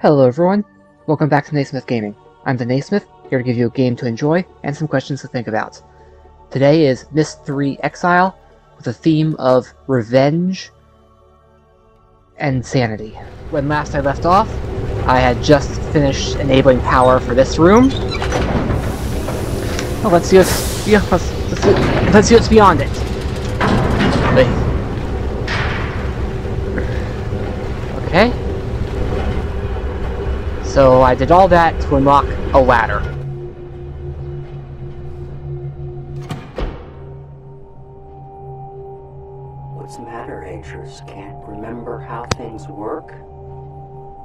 Hello everyone, welcome back to Naysmith Gaming. I'm the Naysmith, here to give you a game to enjoy and some questions to think about. Today is Myst 3 Exile, with a theme of revenge and sanity. When last I left off, I had just finished enabling power for this room. Oh, let's see what's, yeah, let's, let's, see, let's see what's beyond it. Okay. So I did all that to unlock a ladder. What's the matter, Atrus? Can't remember how things work?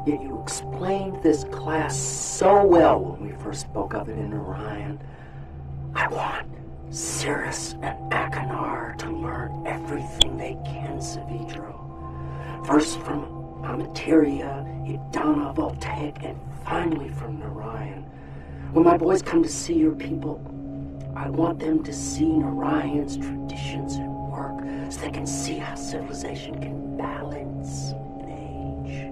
Yet you explained this class so well when we first spoke of it in Orion. I want Sirrus and Achenar to learn everything they can, Saavedro. First from Amateria, Edanna, Voltaic, and finally from Narayan. When my boys come to see your people, I want them to see Narayan's traditions at work so they can see how civilization can balance an age.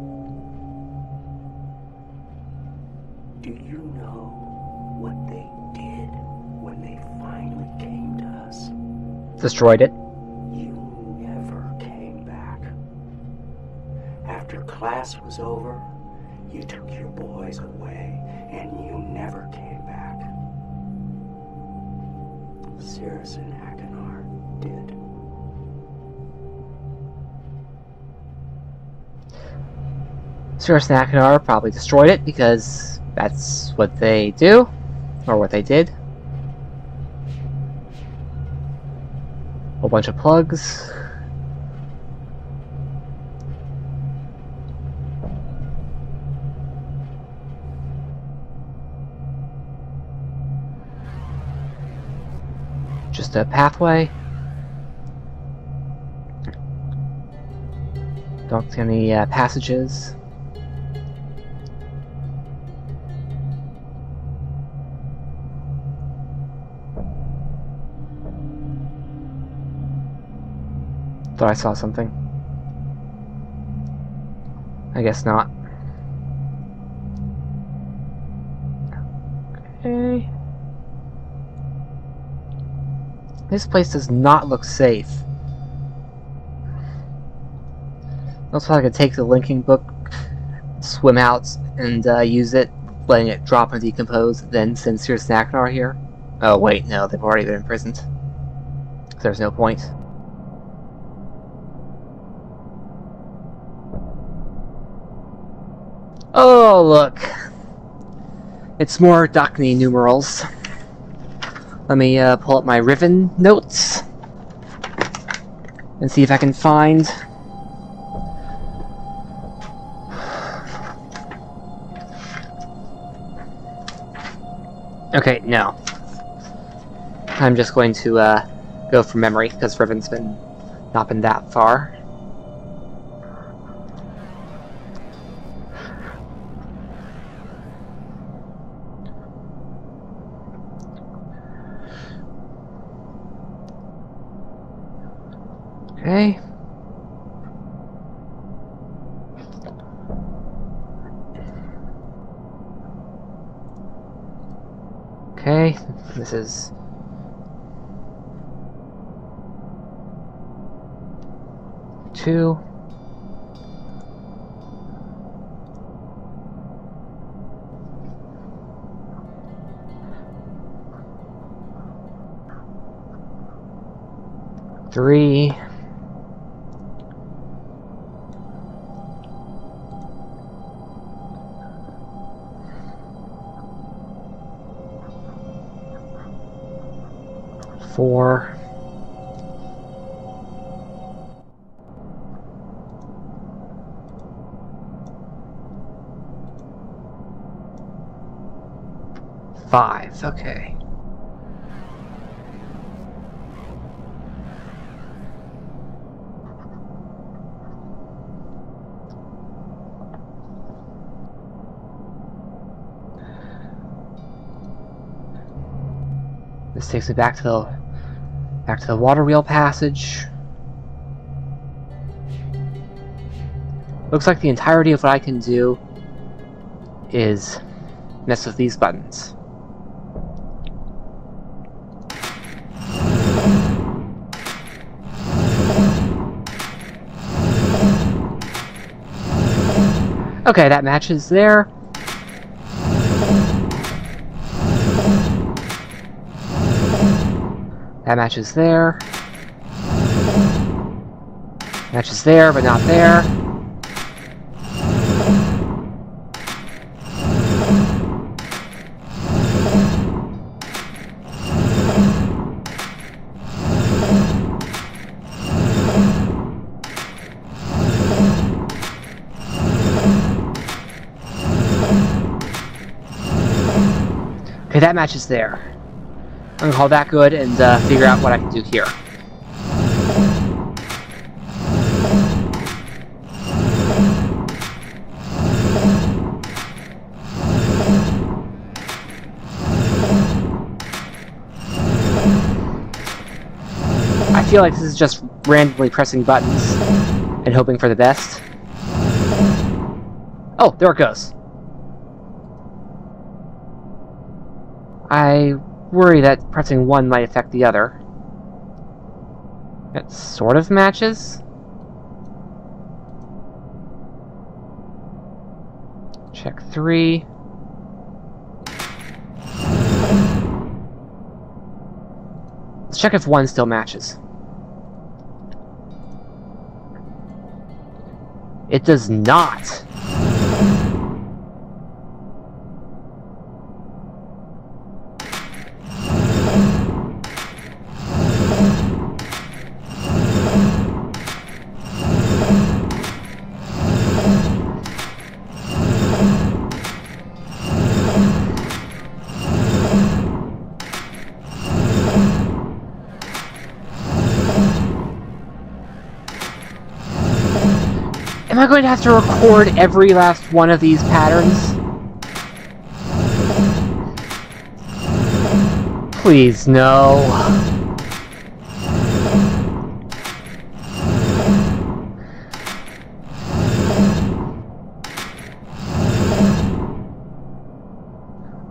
Do you know what they did when they finally came to us? Destroyed it. Class was over, you took your boys away and you never came back. Sirrus and Achenar did. Sirrus and Achenar probably destroyed it because that's what they do, or what they did. A bunch of plugs. Just a pathway. Don't see any uh, passages. Thought I saw something. I guess not. This place does not look safe. Looks like I could take the linking book, swim out, and uh, use it, letting it drop and decompose, then send Sirrus and Achenar here. Oh wait, no, they've already been imprisoned. There's no point. Oh, look. It's more Dakni numerals. Let me uh, pull up my Riven notes and see if I can find. Okay, no. I'm just going to uh, go from memory because Riven's been not been that far. Okay. Okay, is two. Three. Four. Five, okay. This takes me back to the back to the water wheel passage. Looks like the entirety of what I can do is mess with these buttons. Okay, that matches there. That matches there. Matches there, but not there. Okay, that matches there. I'm gonna call that good and uh, figure out what I can do here. I feel like this is just randomly pressing buttons and hoping for the best. Oh, there it goes. I worry that pressing one might affect the other. It sort of matches. Check three. Let's check if one still matches. It does not. Going to have to record every last one of these patterns? Please, no.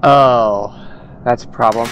Oh, that's a problem.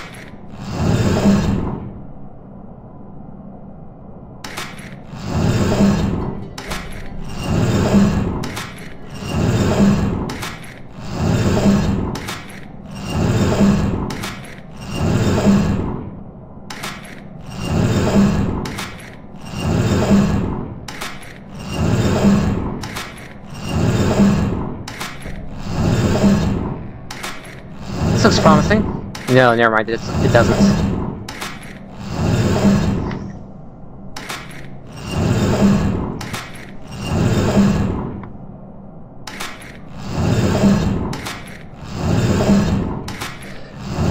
This looks promising. No, never mind. It, it doesn't.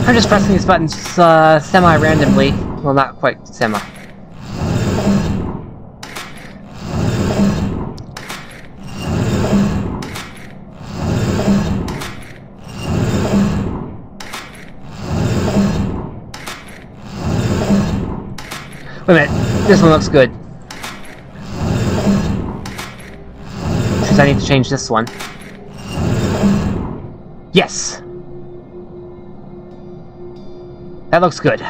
I'm just pressing these buttons uh, semi-randomly. Well, not quite semi. Wait a minute. This one looks good. Because I need to change this one. Yes! That looks good.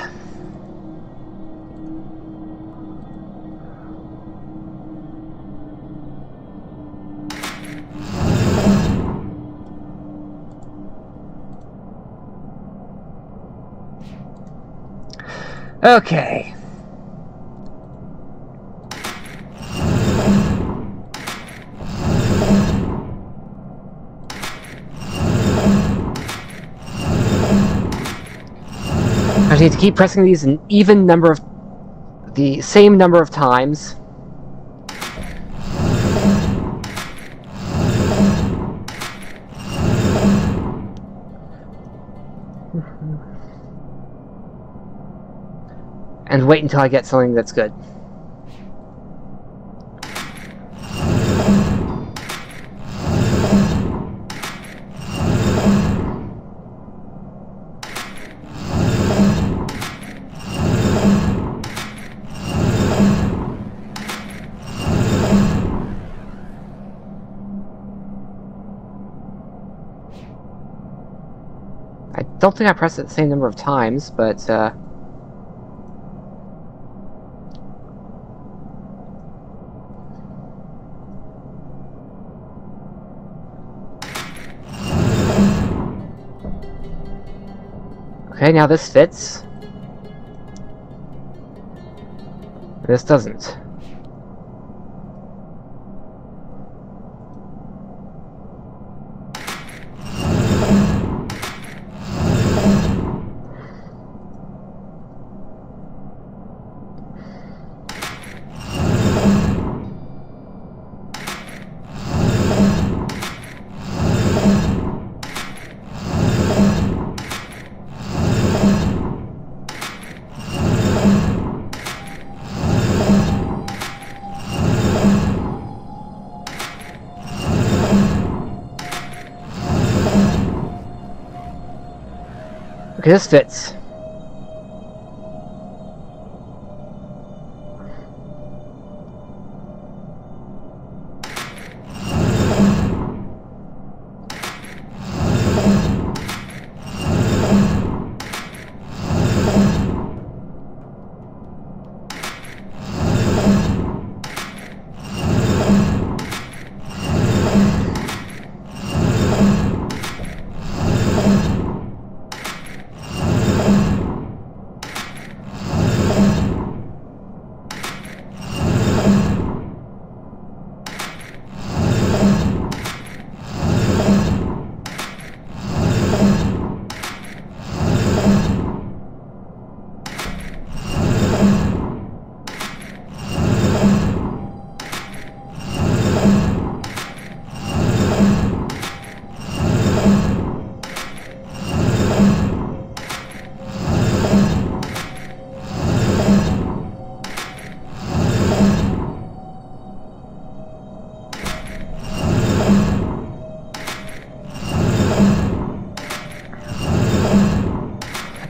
Okay. Just need to keep pressing these an even number of... the same number of times. And wait until I get something that's good. Don't think I pressed it the same number of times, but uh, Okay, now this fits. This doesn't. Okay,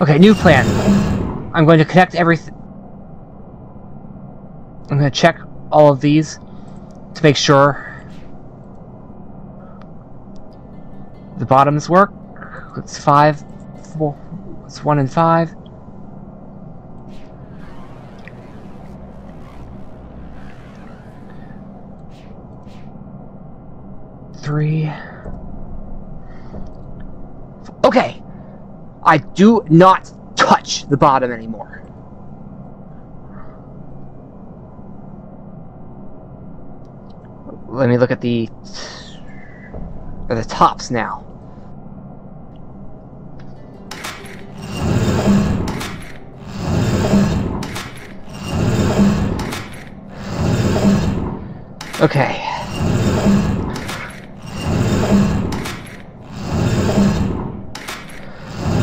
Okay, new plan. I'm going to connect everything. I'm going to check all of these to make sure the bottoms work. It's five, four, it's one and five. Three. Okay. I do not touch the bottom anymore. Let me look at the at the tops now. Okay.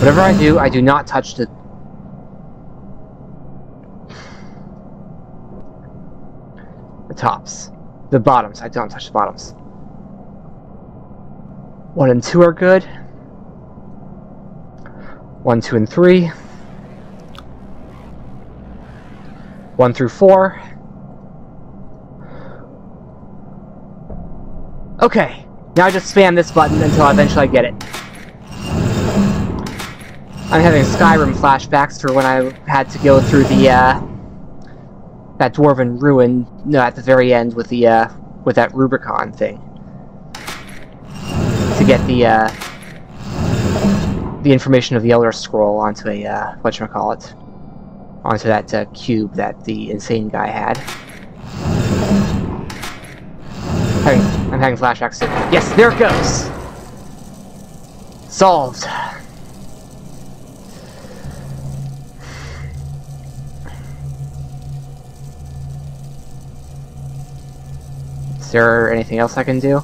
Whatever I do, I do not touch the... The tops. The bottoms. I don't touch the bottoms. One and two are good. One, two, and three. One through four. Okay. Now I just spam this button until eventually I get it. I'm having Skyrim flashbacks for when I had to go through the, uh, that dwarven ruin, no, at the very end with the, uh, with that Rubicon thing. To get the, uh, the information of the Elder Scroll onto a, uh, whatchamacallit, onto that, uh, cube that the insane guy had. I'm having flashbacks. Yes, there it goes! Solved. There anything else I can do?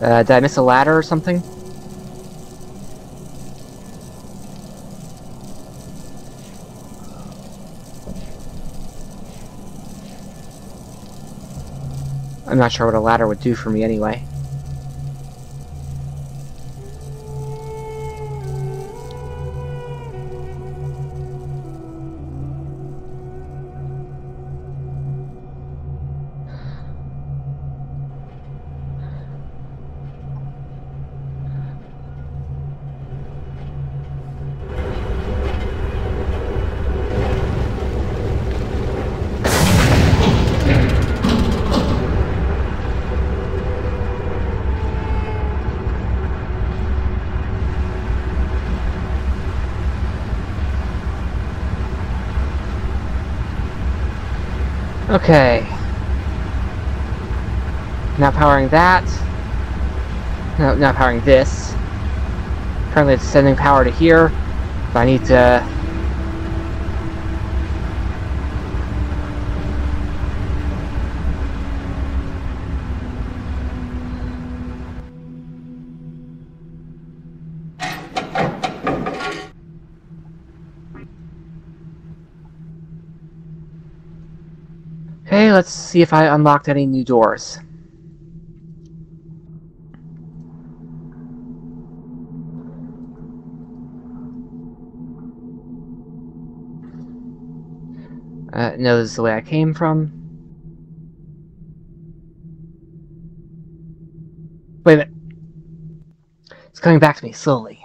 Uh, did I miss a ladder or something? I'm not sure what a ladder would do for me anyway. Okay. Now powering that. No, not powering this. Currently it's sending power to here. But I need to... let's see if I unlocked any new doors. Uh, no, this is the way I came from. Wait a minute. It's coming back to me, slowly.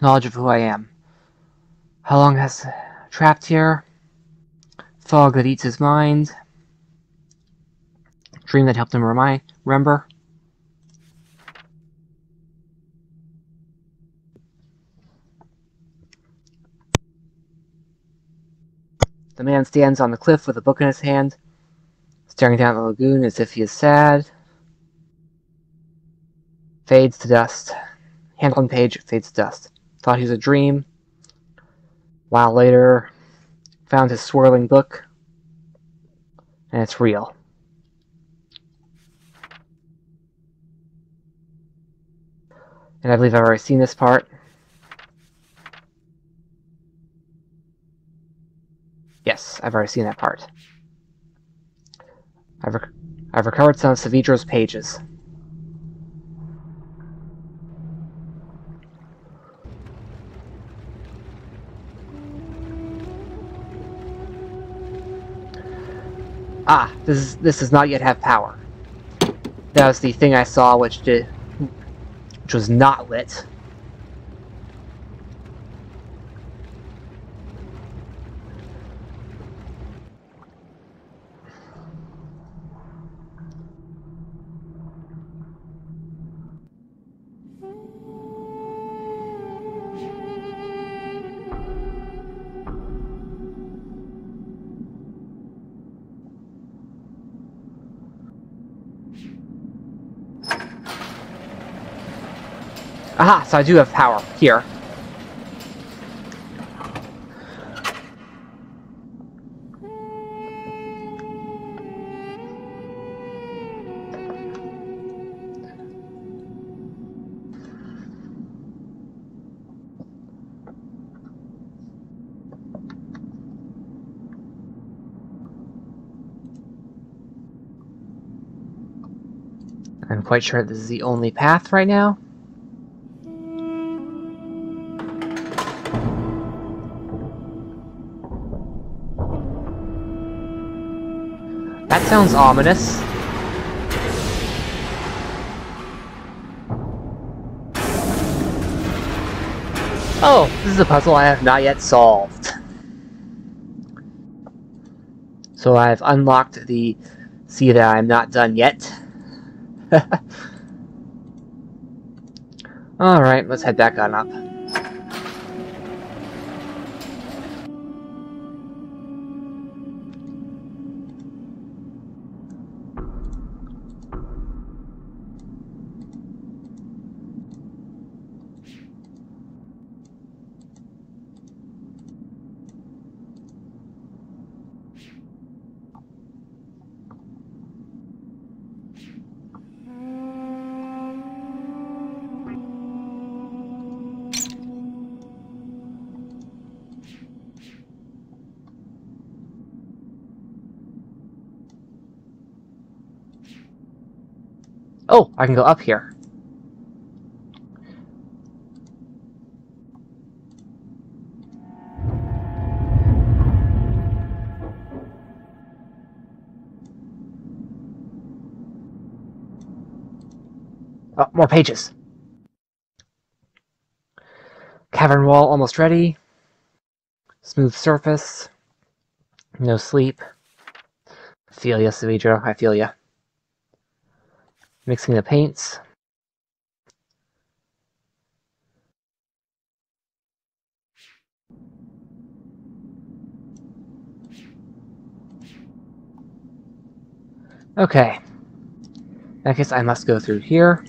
Knowledge of who I am. How long has trapped here? Fog that eats his mind. Dream that helped him remember. The man stands on the cliff with a book in his hand, staring down at the lagoon as if he is sad. Fades to dust. Hand on page fades to dust. Thought he was a dream. While later, found his swirling book, and it's real. And I believe I've already seen this part. Yes, I've already seen that part. I've, rec I've recovered some of Saavedro's pages. Ah, this is this does not yet have power. That was the thing I saw which did which was not lit. Aha, so I do have power here. I'm quite sure this is the only path right now. Sounds ominous. Oh, this is a puzzle I have not yet solved. So I've unlocked the see that I'm not done yet. Alright, let's head back on up. I can go up here. Oh, more pages. Cavern wall almost ready. Smooth surface. No sleep. Feel ya, Saavedro. I feel ya. Mixing the paints. Okay. I guess I must go through here.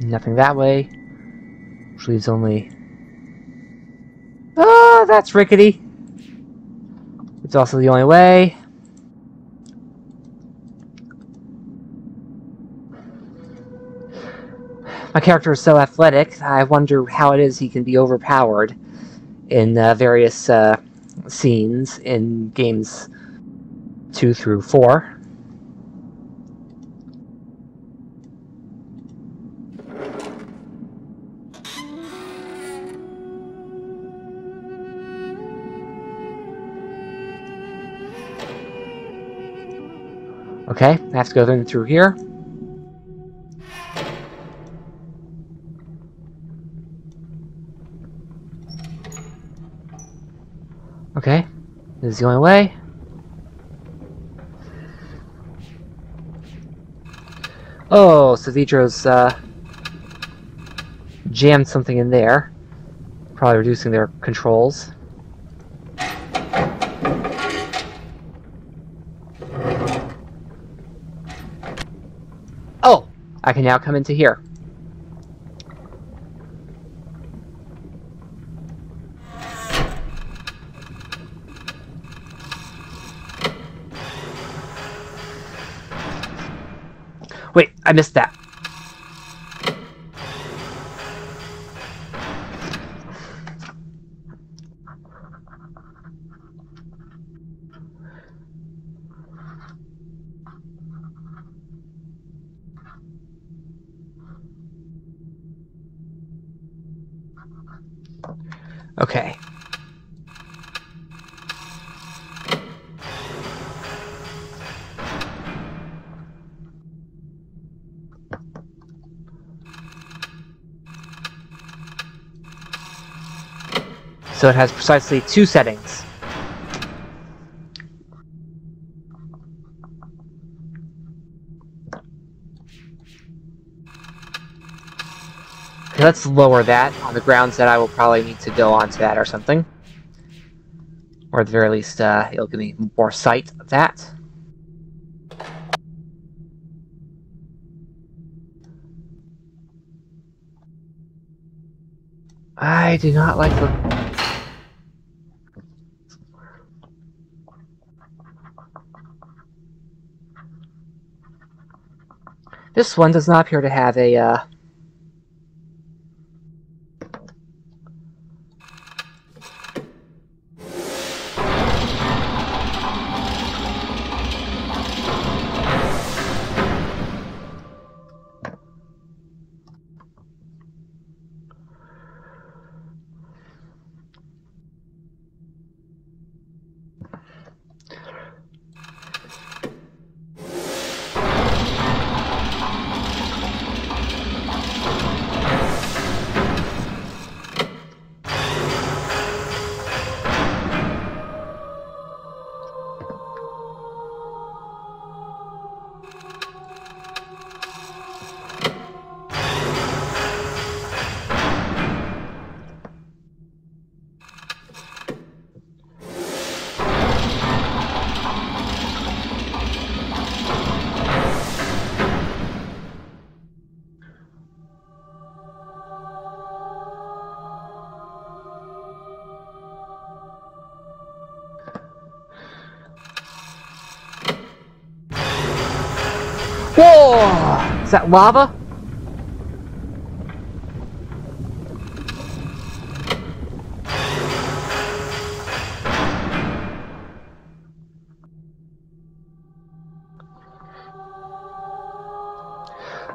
Nothing that way. Which leaves only... Oh, that's rickety. It's also the only way. Character is so athletic, I wonder how it is he can be overpowered in uh, various uh, scenes in games 2 through 4. Okay, I have to go through here. This is the only way. Oh, Saavedro's uh, jammed something in there. Probably reducing their controls. Oh! I can now come into here. Wait, I missed that. It has precisely two settings. Let's lower that on the grounds that I will probably need to go onto that or something. Or at the very least, uh, it'll give me more sight of that. I do not like the This one does not appear to have a, uh... Whoa! Is that lava?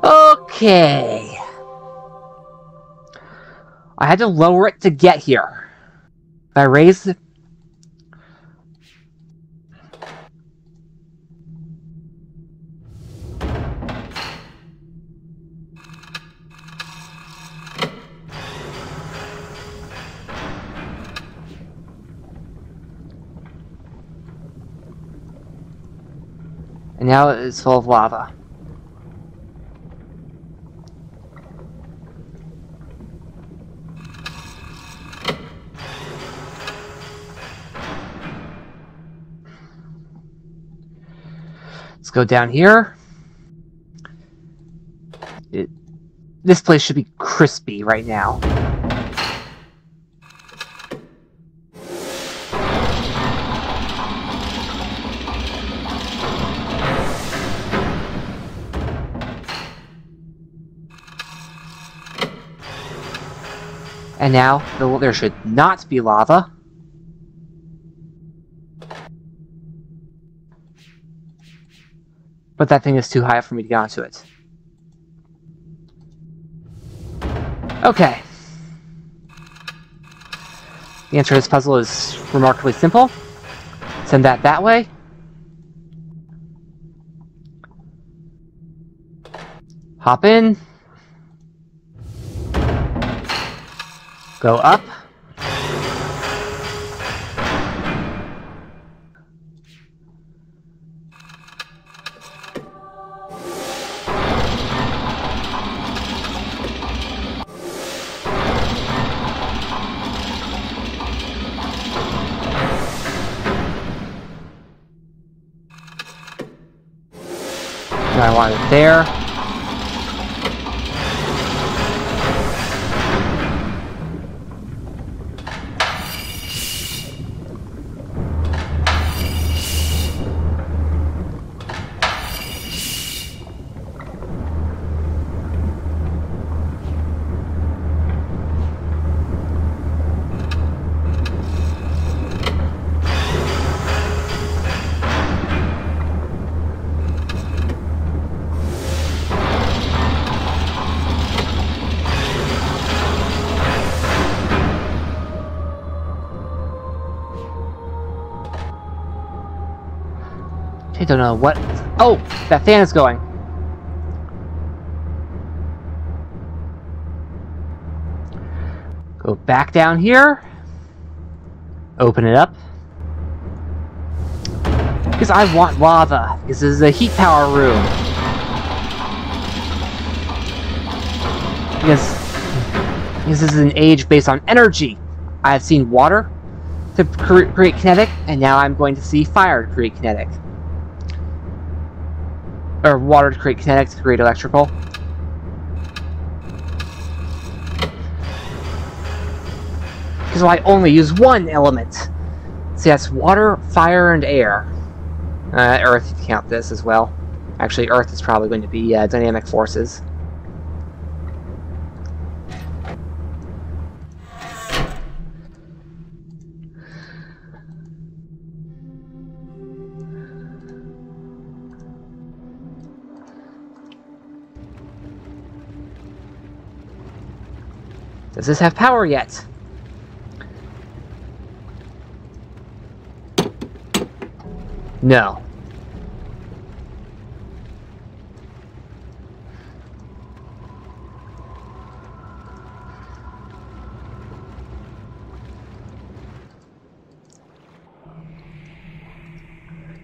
Okay. I had to lower it to get here. If I raise And now it's full of lava. Let's go down here. It, this place should be crispy right now. And now, there should not be lava. But that thing is too high for me to get onto it. Okay. The answer to this puzzle is remarkably simple. Send that that way. Hop in. Go up. I want it there. I don't know what... Oh! That fan is going! Go back down here. Open it up. Because I want lava. Because this is a heat power room. Because, because this is an age based on energy. I have seen water to create kinetic, and now I'm going to see fire to create kinetic or water to create kinetic to create electrical. Because I only use one element. See, that's water, fire, and air. Uh, Earth, if you count this as well. Actually, Earth is probably going to be uh, dynamic forces. Does this have power yet? No.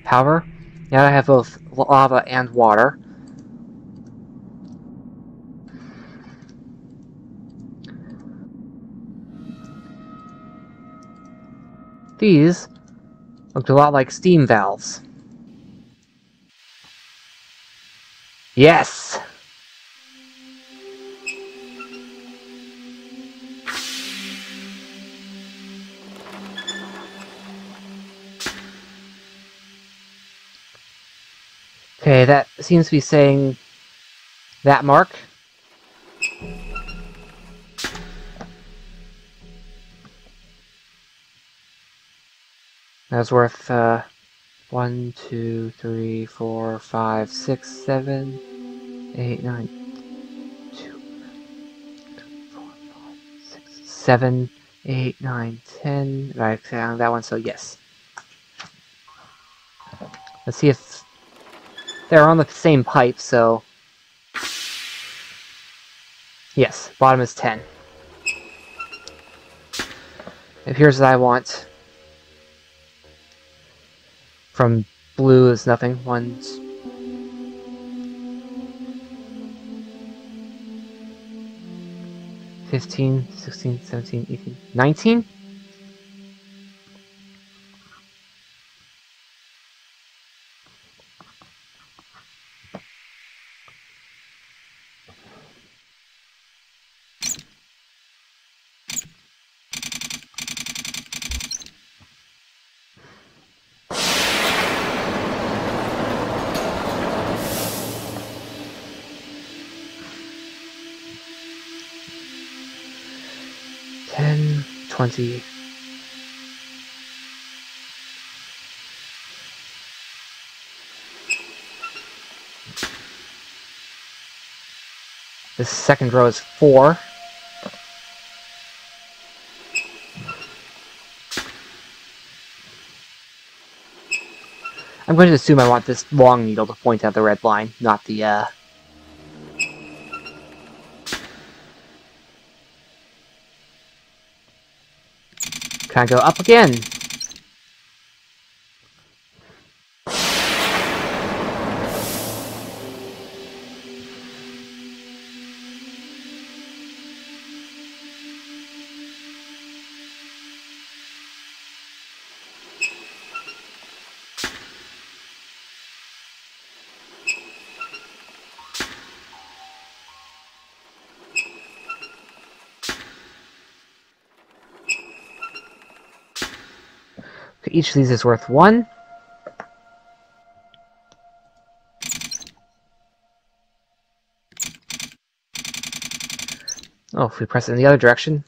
Power? Now I have both lava and water. These looked a lot like steam valves. Yes! Okay, that seems to be saying that mark. That's worth uh, one, two, three, four, five, six, seven, eight, nine, two, three, four, five, six, seven, eight, nine, ten. Right, found that one. So yes. Let's see if they're on the same pipe. So yes, bottom is ten. If here's what I want. From blue is nothing. One's Fifteen, sixteen, seventeen, eighteen, nineteen. 20. The second row is 4. I'm going to assume I want this long needle to point out the red line, not the, uh... Can I go up again? Each of these is worth one. Oh, if we press it in the other direction.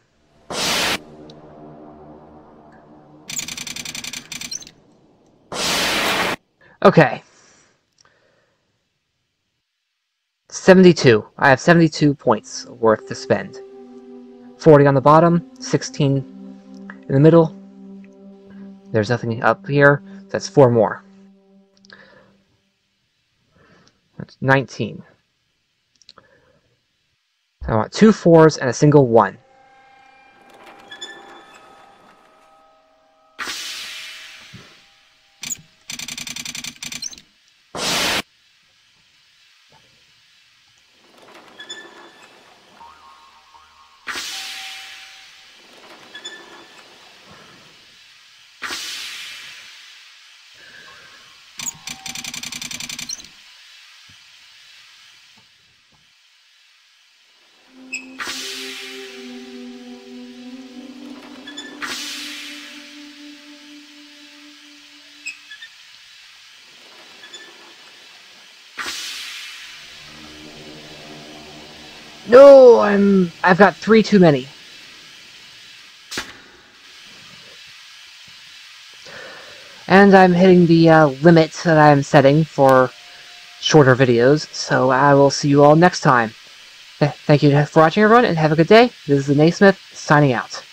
Okay. 72. I have 72 points worth to spend. 40 on the bottom, 16 in the middle, there's nothing up here. That's four more. That's 19. I want two fours and a single one. I've got three too many. And I'm hitting the uh, limit that I'm setting for shorter videos, so I will see you all next time. Thank you for watching, everyone, and have a good day. This is the Naysmith, signing out.